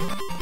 you